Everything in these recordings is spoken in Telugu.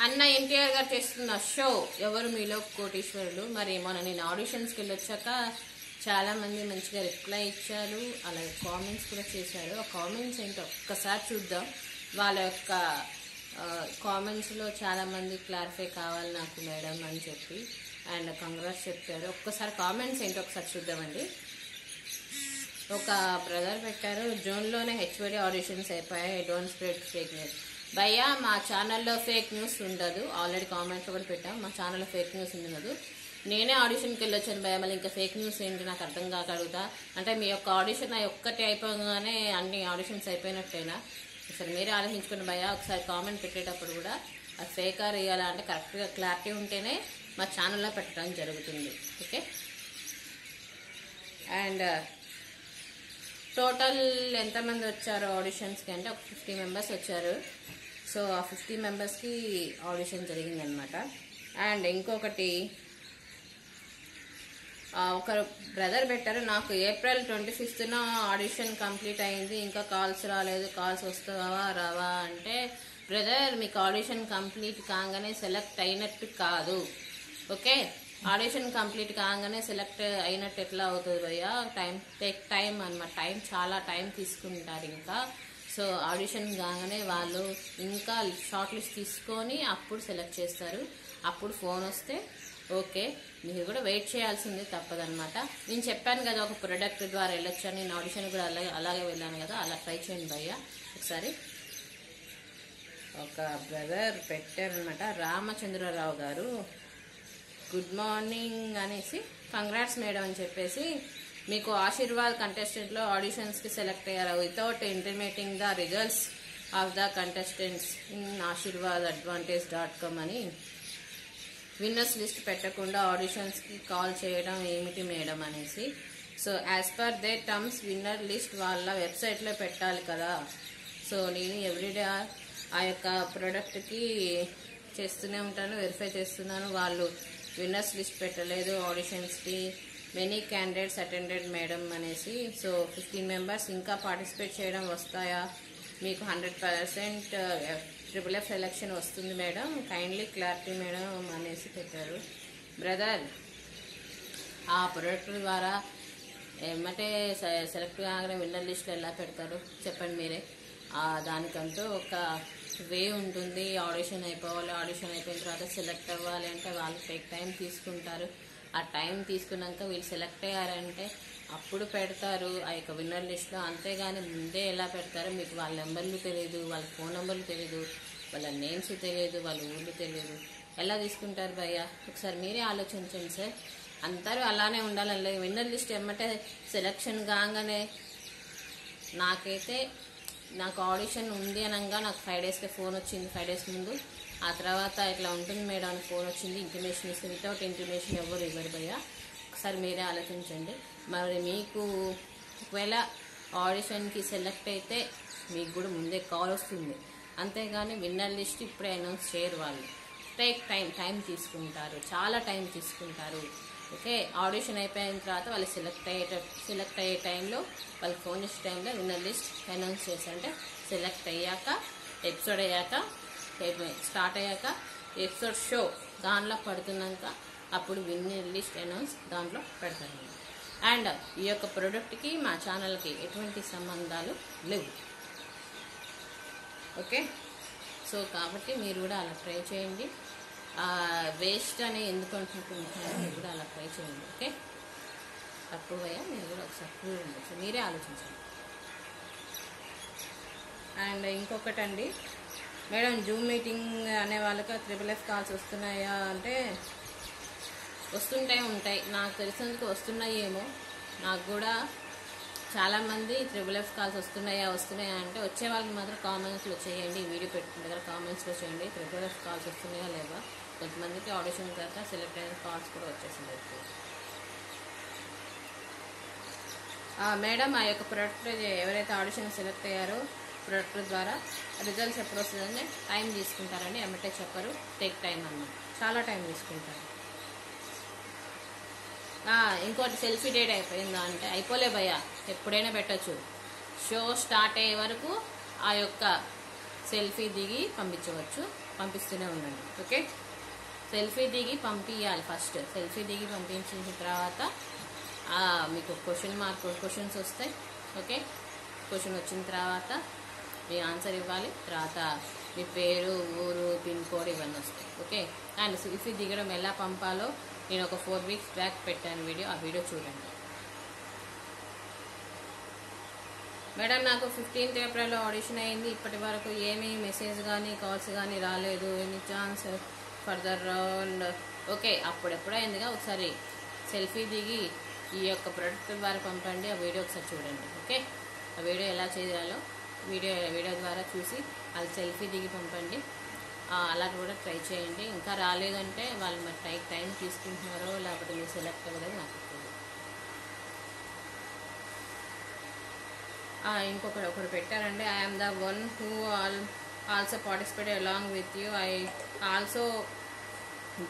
అన్న ఎన్టీఆర్ గారు చేస్తున్న షో ఎవరు మీలో కోటీశ్వరులు? మరి మొన్న నేను ఆడిషన్స్కి వెళ్ళొచ్చాక చాలామంది మంచిగా రిప్లై ఇచ్చారు. అలాగే కామెంట్స్ కూడా చేశారు. ఆ కామెంట్స్ ఏంటో ఒక్కసారి చూద్దాం. వాళ్ళ యొక్క కామెంట్స్లో చాలామంది క్లారిఫై కావాలి నాకు మేడం అని చెప్పి. అండ్ కంగ్రాట్స్ చెప్పారు. ఒక్కసారి కామెంట్స్ ఏంటో ఒకసారి చూద్దామండి. ఒక బ్రదర్ పెట్టారు. జూన్లోనే హెచ్ఓడి ఆడిషన్స్ అయిపోయాయి. డోంట్ స్ప్రెడ్ ఫేక్ భయ్యా మా ఛానల్లో ఫేక్ న్యూస్ ఉండదు. ఆల్రెడీ కామెంట్స్ కూడా పెట్టాం. మా ఛానల్లో ఫేక్ న్యూస్ ఉండదు నేనే ఆడిషన్కి వెళ్ళొచ్చాను భయ మళ్ళీ ఇంకా ఫేక్ న్యూస్ ఏంటి నాకు అర్థం కాక అడుగుతా. అంటే మీ యొక్క ఆడిషన్ నా ఒక్కటి అయిపోగానే అన్ని ఆడిషన్స్ అయిపోయినట్టేనా? అసలు మీరే ఆలోచించుకుని భయ ఒకసారి కామెంట్ పెట్టేటప్పుడు కూడా అది ఫేకా ఆర్ అంటే కరెక్ట్గా క్లారిటీ ఉంటేనే మా ఛానల్లో పెట్టడం జరుగుతుంది. ఓకే అండ్ టోటల్ ఎంతమంది వచ్చారు ఆడిషన్స్కి అంటే ఒక ఫిఫ్టీ మెంబర్స్ వచ్చారు. సో ఆ ఫిఫ్టీ మెంబర్స్కి ఆడిషన్ జరిగిందనమాట అండ్ ఇంకొకటి ఒక బ్రదర్ పెట్టారు. నాకు ఏప్రిల్ ట్వంటీ ఫిఫ్త్న ఆడిషన్ కంప్లీట్ అయింది. ఇంకా కాల్స్ రాలేదు. కాల్స్ వస్తావా? రావా? అంటే బ్రదర్ మీకు ఆడిషన్ కంప్లీట్ కాగానే సెలెక్ట్ అయినట్టు కాదు. ఓకే? ఆడిషన్ కంప్లీట్ కాగానే సెలెక్ట్ అయినట్టు ఎట్లా అవుతుంది భయ్యా? టైం టేక్ టైం అన్నమాట. టైం చాలా టైం తీసుకుంటారు ఇంకా. సో ఆడిషన్ కాగానే వాళ్ళు ఇంకా షార్ట్ లిస్ట్ తీసుకొని అప్పుడు సెలెక్ట్ చేస్తారు. అప్పుడు ఫోన్ వస్తే ఓకే మీరు కూడా వెయిట్ చేయాల్సింది తప్పదనమాట నేను చెప్పాను కదా ఒక ప్రొడక్ట్ ద్వారా వెళ్ళొచ్చు నేను ఆడిషన్ కూడా అలాగే అలాగే వెళ్ళాను కదా. అలా ట్రై చేయండి భయ్య. ఒకసారి. ఒక బ్రదర్ పెట్టారనమాట రామచంద్రరావు గారు. గుడ్ మార్నింగ్ అనేసి కంగ్రాట్స్ మేడం అని చెప్పేసి మీకు ఆశీర్వాద్ కంటెస్టెంట్లో ఆడిషన్స్కి సెలెక్ట్ అయ్యారు? Without intimating the results of the contestants in Aashirvaad advantage dot com అని విన్నర్స్ లిస్ట్ పెట్టకుండా ఆడిషన్స్కి కాల్ చేయడం ఏమిటి మేడం అనేసి. So as per the terms winner list వాళ్ళ వెబ్సైట్లో పెట్టాలి కదా. సో నేను ఎవ్రీడే ఆ యొక్క ప్రోడక్ట్కి చేస్తూనే ఉంటాను వెరిఫై చేస్తున్నాను. వాళ్ళు విన్నర్స్ లిస్ట్ పెట్టలేదు ఆడిషన్స్కి మెనీ క్యాండిడేట్స్ అటెండెడ్ మేడం అనేసి. సో ఫిఫ్టీన్ మెంబర్స్ ఇంకా పార్టిసిపేట్ చేయడం వస్తాయా? మీకు hundred percent triple F selection వస్తుంది మేడం. కైండ్లీ క్లారిటీ మేడం అనేసి పెట్టారు. బ్రదర్ ఆ ప్రొడక్ట్ ద్వారా ఏమంటే సెలెక్ట్ కాగానే విన్నర్ లిస్ట్లో ఎలా పెడతారు? చెప్పండి మీరే. దానికంటూ ఒక వే ఉంటుంది. ఆడిషన్ అయిపోవాలి. ఆడిషన్ అయిపోయిన తర్వాత సెలెక్ట్ అవ్వాలి అంటే వాళ్ళు టేక్ టైం తీసుకుంటారు. ఆ టైం తీసుకున్నాక వీళ్ళు సెలెక్ట్ అయ్యారంటే అప్పుడు పెడతారు. ఆ యొక్క విన్నర్ లిస్ట్లో అంతేగాని ముందే ఎలా పెడతారో మీకు వాళ్ళ నెంబర్లు తెలియదు వాళ్ళ ఫోన్ నెంబర్లు తెలియదు వాళ్ళ నేమ్స్ తెలియదు వాళ్ళ ఊళ్ళు తెలియదు ఎలా తీసుకుంటారు భయ్య? ఒకసారి మీరే ఆలోచించండి సార్. అందరూ అలానే ఉండాలని విన్నర్ లిస్ట్ ఏమంటే సెలక్షన్ కాగానే నాకైతే నాకు ఆడిషన్ ఉంది అనగా నాకు ఫైవ్ డేస్కే ఫోన్ వచ్చింది ఫైవ్ డేస్ ముందు. ఆ తర్వాత ఇట్లా ఉంటుంది మేడం అని ఫోన్ వచ్చింది ఇంటిమేషన్ ఇస్తే వితౌట్ ఇంటిమేషన్ ఎవరు ఇవ్వరు భయ్యా. ఒకసారి మీరే ఆలోచించండి. మరి మీకు ఒకవేళ ఆడిషన్కి సెలెక్ట్ అయితే మీకు కూడా ముందే కాల్ వస్తుంది. అంతేగాని విన్నర్ లిస్ట్ ఇప్పుడే అనౌన్స్ చేయరు వాళ్ళు. టేక్ టైం టైం తీసుకుంటారు. చాలా టైం తీసుకుంటారు. ఓకే ఆడిషన్ అయిపోయిన తర్వాత వాళ్ళు సెలెక్ట్ అయ్యే సెలెక్ట్ అయ్యే టైంలో వాళ్ళు ఫోన్ చేసే టైంలో విన్నర్ లిస్ట్ అనౌన్స్ చేశారంటే సెలెక్ట్ అయ్యాక ఎపిసోడ్ అయ్యాక స్టార్ట్ అయ్యాక ఎపిసోడ్ షో దానిలో పడుతున్నాక అప్పుడు విన్నర్ లిస్ట్ అనౌన్స్ దాంట్లో పెడతారు. అండ్ ఈ యొక్క ప్రోడక్ట్కి మా ఛానల్కి ఎటువంటి సంబంధాలు లేవు. ఓకే? సో కాబట్టి మీరు కూడా అలా ట్రై చేయండి. వేస్ట్ అని ఎందుకు అనుకుంటున్నారో మీరు కూడా అలా ట్రై చేయండి ఓకే? తక్కువయ్యా మీరు కూడా ఒకసారి చూడండి సో మీరే ఆలోచించండి. అండ్ ఇంకొకటండి మేడం జూమ్ మీటింగ్ అనే వాళ్ళకి త్రిబుల్ ఎఫ్ కాల్స్ వస్తున్నాయా అంటే వస్తుంటాయి ఉంటాయి. నాకు తెలిసినందుకు వస్తున్నాయేమో నాకు కూడా చాలామంది త్రిబుల్ ఎఫ్ కాల్స్ వస్తున్నాయా వస్తున్నాయా అంటే వచ్చే వాళ్ళకి మాత్రం కామెంట్స్లో చేయండి వీడియో పెట్టిన కామెంట్స్లో చేయండి త్రిబుల్ కాల్స్ వస్తున్నాయా లేవా కొంతమందికి ఆడిషన్ తర్వాత సెలెక్ట్ అయిన కాల్స్ కూడా వచ్చేసింది మేడం ఆ యొక్క ప్రొడక్ట్ ఎవరైతే ఆడిషన్ సెలెక్ట్ అయ్యారో ప్రొడక్ట్ ద్వారా రిజల్ట్స్ ఎప్పుడు వస్తుందని టైం తీసుకుంటారండి ఎమ్మటే చెప్పరు. టేక్ టైం అన్నమాట. చాలా టైం తీసుకుంటారు. ఇంకోటి సెల్ఫీ డేట్ అయిపోయిందా అంటే అయిపోలే భయ్యా. ఎప్పుడైనా పెట్టచ్చు. షో స్టార్ట్ అయ్యే వరకు ఆ యొక్క సెల్ఫీ దిగి పంపించవచ్చు. పంపిస్తూనే ఉండండి. ఓకే? సెల్ఫీ దిగి పంపించాలి ఫస్ట్. సెల్ఫీ దిగి పంపించిన తర్వాత మీకు క్వశ్చన్ మార్క్ క్వశ్చన్స్ వస్తాయి. ఓకే? క్వశ్చన్ వచ్చిన తర్వాత మీ ఆన్సర్ ఇవ్వాలి. తర్వాత మీ పేరు ఊరు పిన్ కోడ్ ఇవన్నీ వస్తాయి. ఓకే? అండ్ సెల్ఫీ దిగడం ఎలా పంపాలో నేను ఒక ఫోర్ వీక్స్ బ్యాక్ పెట్టాను వీడియో. ఆ వీడియో చూడండి. మేడం నాకు ఫిఫ్టీన్త్ ఏప్రిల్లో ఆడిషన్ అయింది. ఇప్పటి వరకు ఏమీ మెసేజ్ కానీ కాల్స్ కానీ రాలేదు. Any chance further round okay అప్పుడెప్పుడో అయిందిగా. ఒకసారి సెల్ఫీ దిగి ఈ యొక్క ప్రొడక్ట్ ద్వారా పంపండి. ఆ వీడియో ఒకసారి చూడండి. ఓకే ఆ వీడియో ఎలా చేయాలో వీడియో వీడియో ద్వారా చూసి అది సెల్ఫీ దిగి పంపండి. అలా కూడా ట్రై చేయండి. ఇంకా రాలేదంటే వాళ్ళు మరి టైం టైం తీసుకుంటున్నారో లేకపోతే మీరు సెలెక్ట్ అవ్వలేదు నాకు తెలియదు ఇంకొకటి ఒకటి పెట్టారండి. I'm the one who all also participate along with you I also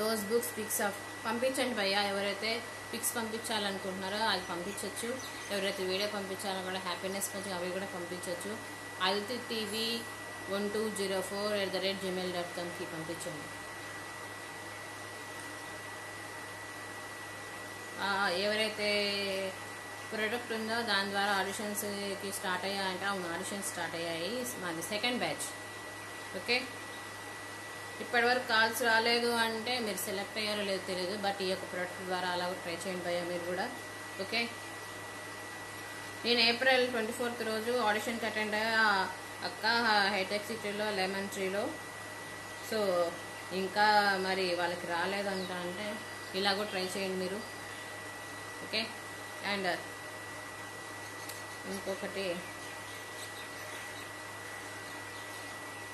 those books pics of పంపించండి భయ్యా. ఎవరైతే పిక్స్ పంపించాలనుకుంటున్నారో అది పంపించవచ్చు ఎవరైతే వీడియో పంపించాలో కూడా హ్యాపీనెస్ కొంచెం అవి కూడా పంపించవచ్చు Aditi TV one two zero four at the rate Gmail dot కామ్కి పంపించండి. ఎవరైతే ప్రోడక్ట్ ఉందో దాని ద్వారా ఆడిషన్స్కి స్టార్ట్ అయ్యాయంటే అవును ఆడిషన్స్ స్టార్ట్ అయ్యాయి. మాది సెకండ్ బ్యాచ్ ఓకే ఇప్పటివరకు కాల్స్ రాలేదు అంటే మీరు సెలెక్ట్ అయ్యారో లేదో తెలియదు బట్ ఈ యొక్క ప్రోడక్ట్ ద్వారా అలా ట్రై చేయండి భయ్యా మీరు కూడా. ఓకే నేను ఏప్రిల్ ట్వంటీ ఫోర్త్ రోజు ఆడిషన్కి అటెండ్ అయ్యా అక్క హైటెక్ సిటీలో లెమన్ ట్రీలో సో ఇంకా మరి వాళ్ళకి రాలేదంట అంటే ఇలా కూడా ట్రై చేయండి మీరు. ఓకే అండ్ ఇంకొకటి.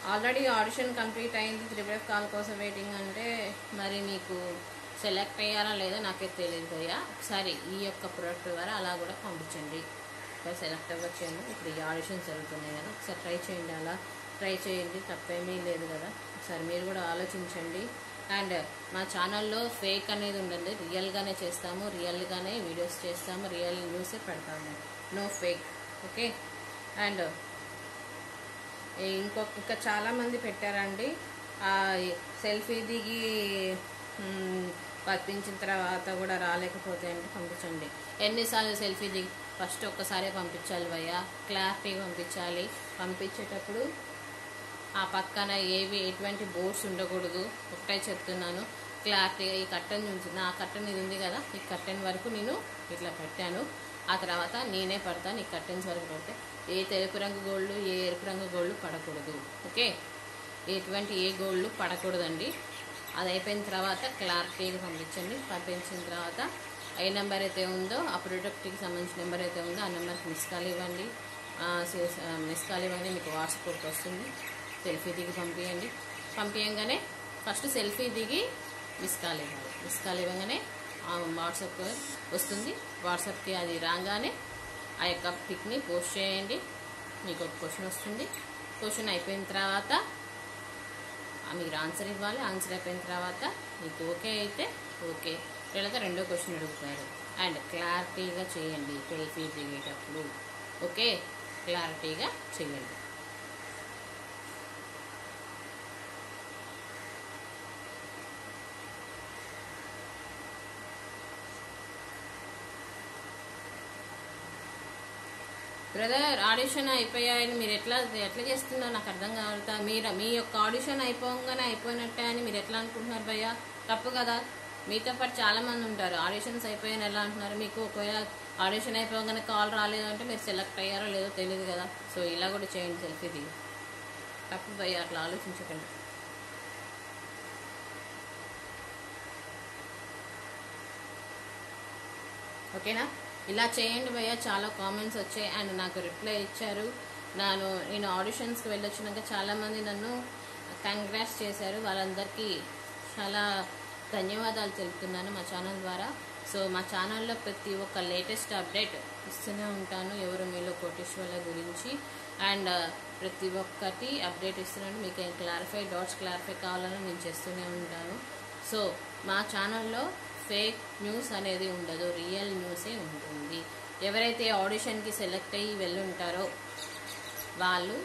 ఆల్రెడీ ఆడిషన్ కంప్లీట్ అయింది. త్రిబుల్ కాల్ కోసం వెయిటింగ్ అంటే మరి మీకు సెలెక్ట్ అయ్యారా లేదా నాకే తెలియదు అయ్యా ఒకసారి ఈ యొక్క ప్రోడక్ట్ ద్వారా అలా కూడా పంపించండి. ఒకసారి సెలెక్ట్ అవ్వచ్చేమో ఇప్పుడు ఈ ఆడిషన్స్ జరుగుతున్నాయి కదా. ఒకసారి ట్రై చేయండి అలా. ట్రై చేయండి. తప్పేమీ లేదు కదా. ఒకసారి మీరు కూడా ఆలోచించండి. అండ్ మా ఛానల్లో ఫేక్ అనేది ఉండదు రియల్గానే చేస్తాము రియల్గానే వీడియోస్ చేస్తాము రియల్ న్యూసే పెడతాము. నో ఫేక్ ఓకే అండ్ ఇంకొక ఇంకా చాలామంది పెట్టారండి. సెల్ఫీ దిగి పంపించిన తర్వాత కూడా రాలేకపోతే అంటే పంపించండి. ఎన్నిసార్లు సెల్ఫీ దిగి ఫస్ట్ ఒక్కసారే పంపించాలి భయ్యా. క్లారిటీగా పంపించాలి. పంపించేటప్పుడు ఆ పక్కన ఏవి ఎటువంటి బోర్డ్స్ ఉండకూడదు ఒకటే చెప్తున్నాను. క్లారిటీగా ఈ కట్టన్ ఉంచుతుంది ఆ కట్టన్ ఇది ఉంది కదా ఈ కట్టన్ వరకు నేను ఇట్లా పెట్టాను. ఆ తర్వాత నేనే పడతాను ఈ కట్టన్స్ వరకు పడితే. ఏ తెలుపు రంగు గోళ్ళు ఏ ఎరుపు రంగు గోళ్ళు పడకూడదు. ఓకే? ఎటువంటి ఏ గోళ్ళు పడకూడదండి. అది అయిపోయిన తర్వాత క్లారిటీగా పంపించండి. పంపించిన తర్వాత ఏ నెంబర్ అయితే ఉందో ఆ ప్రోడక్ట్కి సంబంధించిన నెంబర్ అయితే ఉందో ఆ నెంబర్కి మిస్ కాల్ ఇవ్వండి. మిస్ కాల్ ఇవ్వండి. మీకు వాట్సాప్ వస్తుంది. సెల్ఫీ దిగి పంపించండి పంపించగానే ఫస్ట్ సెల్ఫీ దిగి మిస్ కాల్ ఇవ్వాలి. మిస్ కాల్ ఇవ్వగానే వాట్సాప్ వస్తుంది. వాట్సాప్కి అది రాగానే ఆ యొక్క పిక్ని పోస్ట్ చేయండి. మీకు ఒక క్వశ్చన్ వస్తుంది. క్వశ్చన్ అయిపోయిన తర్వాత ఆ మీరు ఆన్సర్ ఇవ్వాలి. ఆన్సర్ అయిపోయిన తర్వాత మీకు ఓకే అయితే ఓకే. లేదా రెండో క్వశ్చన్ అడుగుతారు. అండ్ క్లారిటీగా చేయండి సెల్ఫీ దిగేటప్పుడు. ఓకే? క్లారిటీగా చేయండి. బ్రదర్ ఆడిషన్ అయిపోయాయని మీరు ఎట్లా ఎట్లా చేస్తున్నారు? నాకు అర్థం కావట్లా. మీరు మీ యొక్క ఆడిషన్ అయిపోగానే అయిపోయినట్టే అని మీరు ఎట్లా అనుకుంటున్నారు భయ్య? తప్పు కదా. మీతో పాటు చాలామంది ఉంటారు. ఆడిషన్స్ అయిపోయాయని ఎలా అంటున్నారు? మీకు ఒకవేళ ఆడిషన్ అయిపోగానే కాల్ రాలేదు అంటే మీరు సెలెక్ట్ అయ్యారో లేదో తెలియదు కదా. సో ఇలా కూడా చేయండి సెల్ఫీ దిగి తప్పు భయ్య అట్లా ఆలోచించకండి. ఓకేనా? ఇలా చేయండి భయ్య చాలా కామెంట్స్ వచ్చాయి. అండ్ నాకు రిప్లై ఇచ్చారు. నేను నేను ఆడిషన్స్కి వెళ్ళొచ్చినాక చాలామంది నన్ను కంగ్రాట్స్ చేశారు. వాళ్ళందరికీ చాలా ధన్యవాదాలు తెలుపుతున్నాను మా ఛానల్ ద్వారా. సో మా ఛానల్లో ప్రతి ఒక్క లేటెస్ట్ అప్డేట్ ఇస్తూనే ఉంటాను ఎవరు మీలో కోటేశ్వర్ల గురించి. అండ్ uh, ప్రతి ఒక్కటి అప్డేట్ ఇస్తున్నాను. మీకు ఏం క్లారిఫై డాట్స్ క్లారిఫై కావాలని నేను చేస్తూనే ఉంటాను. సో మా ఛానల్లో ఫేక్ న్యూస్ అనేది ఉండదు రియల్ న్యూసే ఉంటుంది. ఎవరైతే ఆడిషన్కి సెలెక్ట్ అయ్యి వెళ్ళుంటారో వాళ్ళు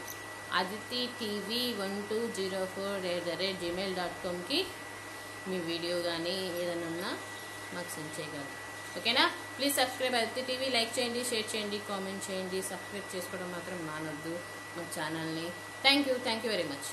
Aditi TV one two zero four at the rate Gmail dot కామ్కి మీ వీడియో కానీ ఏదైనా ఉన్నా మాకు సెండ్ చేయగలరు. ఓకేనా? Please subscribe Aditi TV like చేయండి షేర్ చేయండి కామెంట్ చేయండి. సబ్స్క్రైబ్ చేసుకోవడం మాత్రం మానొద్దు మా ఛానల్ని. Thank you thank you very much.